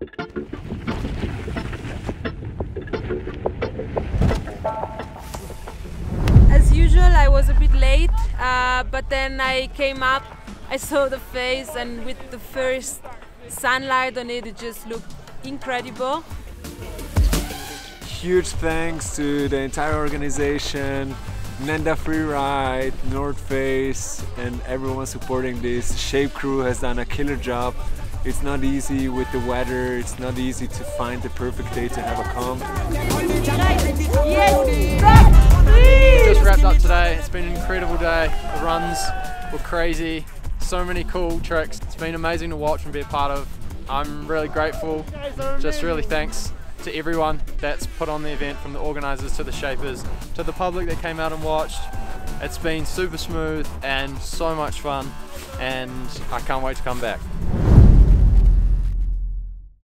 As usual, I was a bit late, uh, but then I came up, I saw the face, and with the first sunlight on it, it just looked incredible. Huge thanks to the entire organization, Nendaz Freeride, North Face, and everyone supporting this. Shape Crew has done a killer job. It's not easy with the weather, it's not easy to find the perfect day to have a comp. Just wrapped up today. It's been an incredible day. The runs were crazy. So many cool tricks. It's been amazing to watch and be a part of. I'm really grateful. Just really thanks to everyone that's put on the event from the organisers to the shapers to the public that came out and watched. It's been super smooth and so much fun and I can't wait to come back.